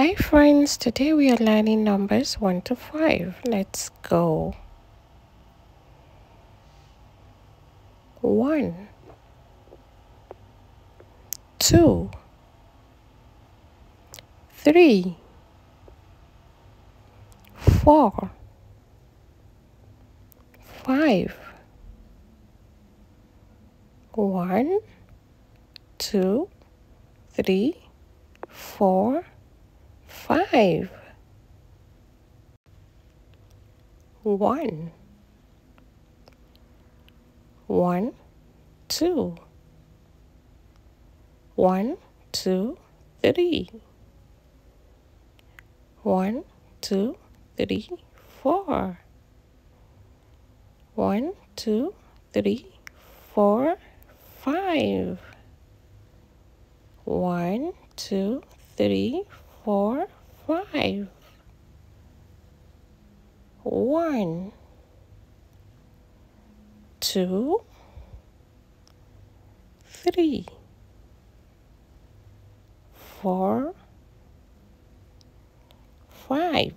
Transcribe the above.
Hi friends, today we are learning numbers 1 to 5. Let's go. 1 2 3 4 5 1 2 3 4 five. One. One two. One two three. One two three four. One two three four five. One two three four, five. One, two, three, four, five.